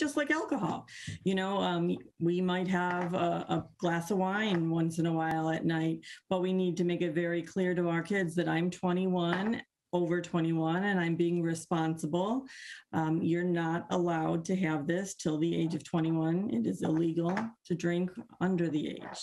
just like alcohol. You know, um, we might have a, a glass of wine once in a while at night, but we need to make it very clear to our kids that I'm 21 over 21 and I'm being responsible. Um, you're not allowed to have this till the age of 21. It is illegal to drink under the age.